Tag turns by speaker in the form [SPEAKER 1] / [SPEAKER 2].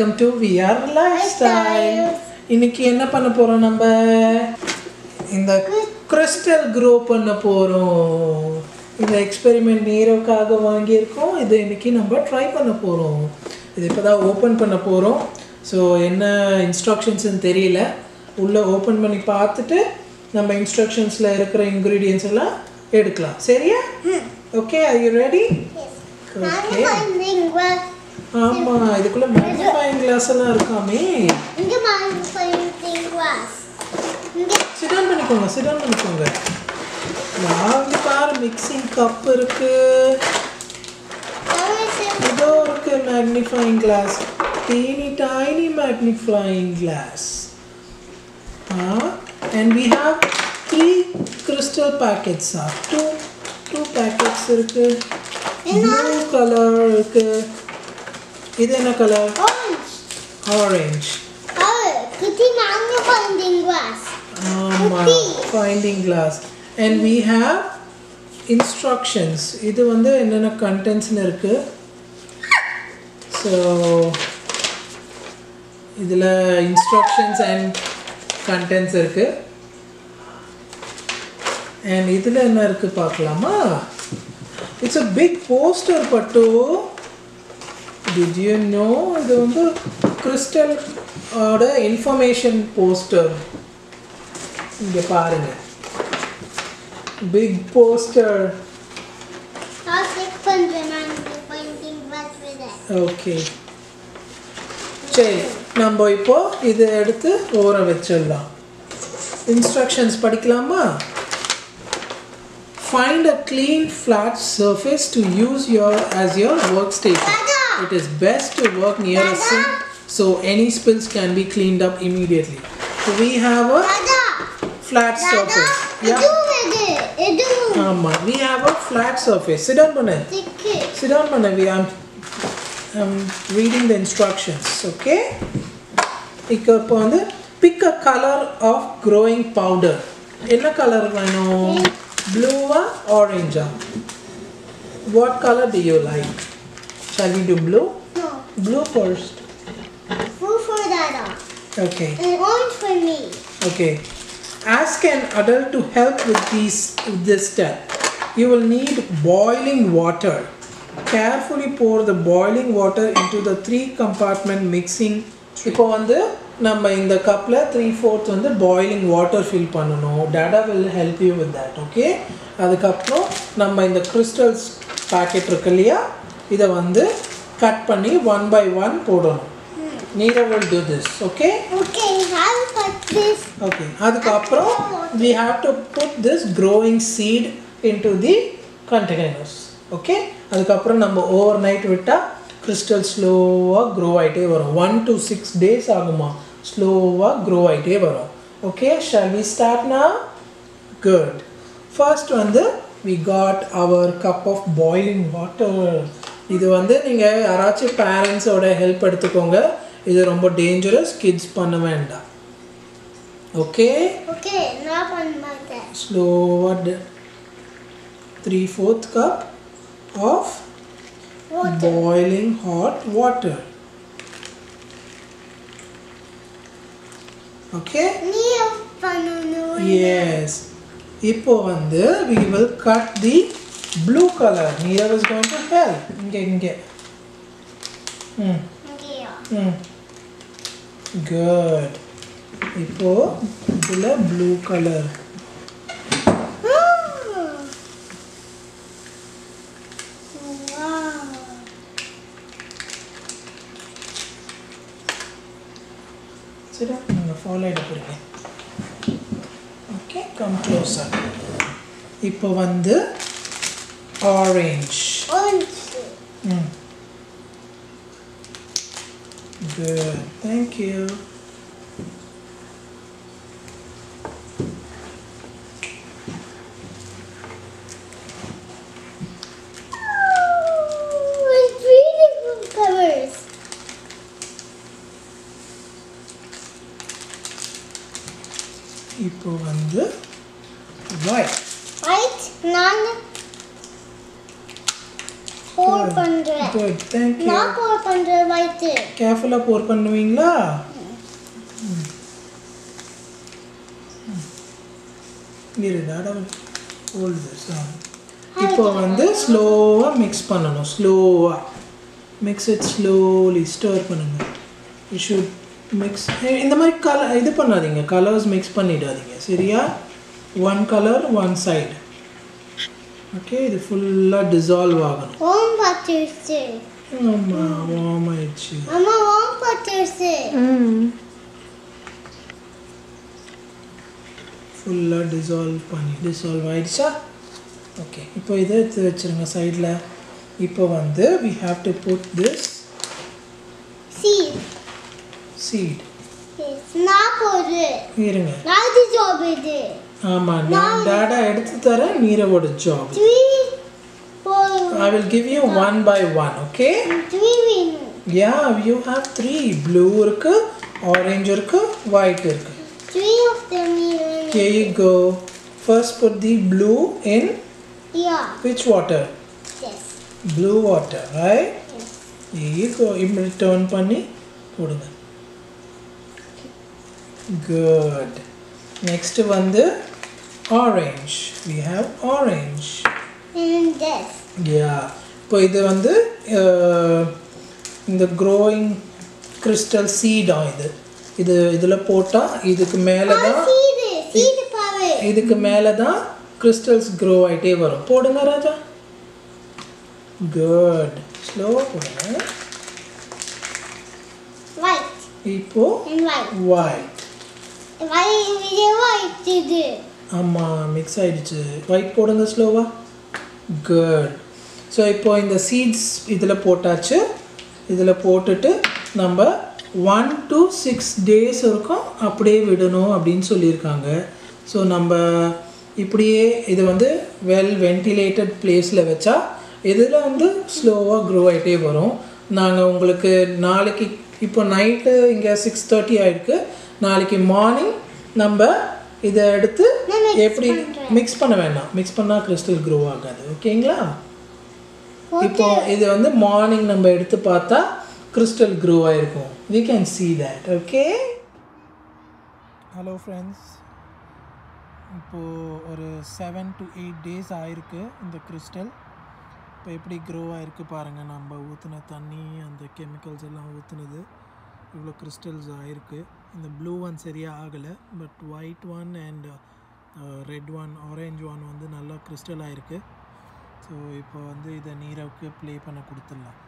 [SPEAKER 1] Welcome to VR life style இன்னைக்கு என்ன பண்ண போறோம் நம்ம? இந்த கிறிஸ்டல் க்ரோ பண்ண போறோம். இந்த எக்ஸ்பெரிமெண்ட் நீரோக்காக வாங்கியிருக்கோம். இது இன்னைக்கு நம்ம ட்ரை பண்ண போறோம். இது இப்போதான் ஓப்பன் பண்ண போறோம். ஸோ என்ன இன்ஸ்ட்ரக்ஷன்ஸ்னு தெரியல. உள்ளே ஓப்பன் பண்ணி பார்த்துட்டு நம்ம இன்ஸ்ட்ரக்ஷன்ஸில் இருக்கிற இன்க்ரீடியன்ஸ் எல்லாம் எடுக்கலாம். சரியா? Okay I you
[SPEAKER 2] ready okay
[SPEAKER 1] ஆமா இதுக்குள்ள மேக்னிஃபைங் கிளாஸ் எல்லாம் இருக்காமே
[SPEAKER 2] இங்க glass இங்க
[SPEAKER 1] சிடான் பண்ணிக்கோங்க சிடான் பண்ணிக்கோங்க நாங்க பாரு மிக்சிங் கப் இருக்கு இதோ இருக்கு magnifying glass magnifying glass ah and we have three crystal packets ah two two packets இருக்கு என்ன கலர்
[SPEAKER 2] orange
[SPEAKER 1] ஆரஞ்சு
[SPEAKER 2] color குட்டி நாங்க finding glass.
[SPEAKER 1] ஆமா finding glass and we have instructions இது வந்து என்னென்ன கண்டென்ட்ஸ்னு இருக்கு ஸோ இதில் இன்ஸ்ட்ரக்ஷன்ஸ் அண்ட் கண்டென்ட்ஸ் இருக்கு அண்ட் இதில் என்ன இருக்கு பார்க்கலாமா it's a big poster but did you know இது வந்து கிறிஸ்டல் ஓட இன்ஃபர்மேஷன் போஸ்டர் இங்கே பாருங்க. பிக் போஸ்டர் ஓகே சரி நம்ம இப்போ இதை எடுத்து ஊற வச்சிடலாம். இன்ஸ்ட்ரக்ஷன்ஸ் படிக்கலாமா? Find a clean flat surface to use your as your work it is best to work near a sink so any spills can be cleaned up immediately. So we have a flat surface. Yeah. Um, we have a flat surface. Sit down,
[SPEAKER 2] Manav.
[SPEAKER 1] Sit down, Manavi. I'm, um, I'm reading the instructions. Okay. Pick up on the pick a color of growing powder. In a color, I know blue or orange. What color do you like? shall we do blue
[SPEAKER 2] no
[SPEAKER 1] blue first
[SPEAKER 2] blue for Dada
[SPEAKER 1] okay
[SPEAKER 2] and orange for me
[SPEAKER 1] Okay. Ask an adult to help with these with this step. You will need boiling water. Carefully pour the boiling water into the three compartment mixing. இப்போ வந்து நம்ம இந்த கப்பில் three fourth வந்து boiling water fill பண்ணணும் data will help you with that okay அதுக்கப்புறம் நம்ம இந்த கிறிஸ்டல்ஸ் பேக்கெட் இருக்கு இல்லையா இதை வந்து கட் பண்ணி ஒன் பை ஒன் போடணும். Neera will do this
[SPEAKER 2] okay
[SPEAKER 1] okay அதுக்கப்புறம் we have to put this growing seed into the containers okay அதுக்கப்புறம் நம்ம ஓவர் நைட் விட்டால் கிறிஸ்டல் ஸ்லோவாக க்ரோ ஆகிட்டே வரும். ஒன் to சிக்ஸ் டேஸ் ஆகுமா? ஸ்லோவாக க்ரோ ஆகிட்டே வரும் ஓகே ஷால் வி ஸ்டார்ட்னா குட் ஃபர்ஸ்ட் வந்து we got our cup of boiling water இது வந்து நீங்கள் யாராச்சும் பேரண்ட்ஸோட ஹெல்ப் எடுத்துக்கோங்க இது ரொம்ப டேஞ்சரஸ் கிட்ஸ் பண்ண வேண்டாம்
[SPEAKER 2] okay desk
[SPEAKER 1] slower three fourth cup of
[SPEAKER 2] water
[SPEAKER 1] boiling hot water okay
[SPEAKER 2] நீர் பண்ணணும்
[SPEAKER 1] yes இப்போ வந்து we will cut the blue color Neera is going to help இங்க இங்க. ம். ம். Good. இப்போ இதில் blue color.
[SPEAKER 2] wow
[SPEAKER 1] சரி நீங்கள் ஃபாலோ ஆகிட போகிறீங்க ஓகே கம் க்ளோஸர் இப்போ வந்து Orange
[SPEAKER 2] orange
[SPEAKER 1] hmm good thank you
[SPEAKER 2] Oh, it's beautiful colors.
[SPEAKER 1] இப்போ வந்து ஒயிட்
[SPEAKER 2] White, non Pour பண்றேன்.
[SPEAKER 1] குட் தேங்க்யூ
[SPEAKER 2] நான் pour பண்றேன் white
[SPEAKER 1] கேர்ஃபுல்லாக போர் பண்ணுவீங்களா? ம். ம். இரு டாடா ஓல்டு இப்போ வந்து ஸ்லோவாக மிக்ஸ் பண்ணணும். ஸ்லோவாக மிக்ஸ் இட் ஸ்லோலி ஸ்டோர் பண்ணுங்க. யூ ஷுட் மிக்ஸ் இந்த மாதிரி கலர் இது பண்ணாதீங்க. கலர்ஸ் மிக்ஸ் பண்ணிடாதீங்க. சரியா? One colour one side okay இது ஃபுல்லாக டிசால்வ் ஆகணும்.
[SPEAKER 2] warm பட்டுருச்சு
[SPEAKER 1] ஆமாம் வார்ம் ஆயிடுச்சு.
[SPEAKER 2] அம்மா warm பட்டுருச்சு
[SPEAKER 3] ம்.
[SPEAKER 1] ஃபுல்லாக டிசால்வ் பண்ணி டிசால்வ் ஆயிடுச்சா? ஓகே இப்போ இதை எடுத்து வச்சுருங்க சைடில் இப்போ வந்து we have to put this
[SPEAKER 2] seed.
[SPEAKER 1] Seed
[SPEAKER 2] yes நான் போடு.
[SPEAKER 1] இருங்க.
[SPEAKER 2] நான் job இது.
[SPEAKER 1] ஆமாம் நான் டேடா எடுத்து தரேன் நீரவோட ஜாப்
[SPEAKER 2] three போடு
[SPEAKER 1] I will give you one by one okay
[SPEAKER 2] three வேணும்
[SPEAKER 1] yeah you have three blue இருக்கு ஆரஞ்சு இருக்கு ஒயிட் இருக்கு
[SPEAKER 2] three of them வேணும்
[SPEAKER 1] Here you go. First put the blue in
[SPEAKER 2] yeah
[SPEAKER 1] which water?
[SPEAKER 2] yes
[SPEAKER 1] Blue water, right?
[SPEAKER 2] yes
[SPEAKER 1] Here you go. இப்படி turn பண்ணி போடுங்க Good. Next வந்து Orange. We have orange.
[SPEAKER 2] and this.
[SPEAKER 1] Yeah. இப்போ இது வந்து அஹ், இந்த growing crystal seed ஆ இது. இது இதில் போட்டால் இதுக்கு மேலே தான்
[SPEAKER 2] seed seed பாரு.
[SPEAKER 1] இதுக்கு மேலே தான் கிறிஸ்டல்ஸ் க்ரோ ஆகிட்டே வரும். போடுங்க ராஜா. குட் ஸ்லோவாக போடுங்க.
[SPEAKER 2] White.
[SPEAKER 1] இப்போ
[SPEAKER 2] white.
[SPEAKER 1] ஒயிட் ஆமாம் மிக்ஸ் ஆகிடுச்சு ஒயிட் போடுங்க ஸ்லோவா குட் ஸோ இப்போ இந்த சீட்ஸ் இதில் போட்டாச்சு. இதில் போட்டுட்டு நம்ம ஒன் டு சிக்ஸ் டேஸ் இருக்கும் அப்படியே விடணும் அப்படின்னு சொல்லியிருக்காங்க. ஸோ நம்ம இப்படியே இது வந்து வெல் வென்டிலேட்டட் பிளேஸில் வச்சா இதில் வந்து ஸ்லோவாக க்ரோ ஆகிட்டே வரும். நாங்கள் உங்களுக்கு நாளைக்கு இப்போ நைட்டு இங்கே சிக்ஸ் தேர்ட்டி ஆயிருக்கு. நாளைக்கு மார்னிங் நம்ம இதை எடுத்து எப்படி மிக்ஸ் பண்ண வேண்டாம் மிக்ஸ் பண்ணால் கிறிஸ்டல் க்ரோ ஆகாது. ஓகேங்களா? இப்போ இது வந்து மார்னிங் நம்ம எடுத்து பார்த்தா கிறிஸ்டல் க்ரோ ஆயிருக்கும். We can see that. Okay hello friends இப்போது ஒரு செவன் டு எயிட் டேஸ் ஆயிருக்கு இந்த கிறிஸ்டல் இப்போ எப்படி க்ரோ ஆயிருக்கு பாருங்கள் நம்ம ஊற்றின தண்ணி அந்த கெமிக்கல்ஸ் எல்லாம் ஊற்றுனது இவ்வளோ கிறிஸ்டல்ஸ் ஆயிருக்கு. இந்த ப்ளூ ஒன் சரியாக ஆகலை. But white one and red one orange one வந்து நல்லா கிறிஸ்டலாக ஆகிருக்கு ஸோ இப்போ வந்து இதை நீரவுக்கு ப்ளே பண்ண கொடுத்துடலாம்.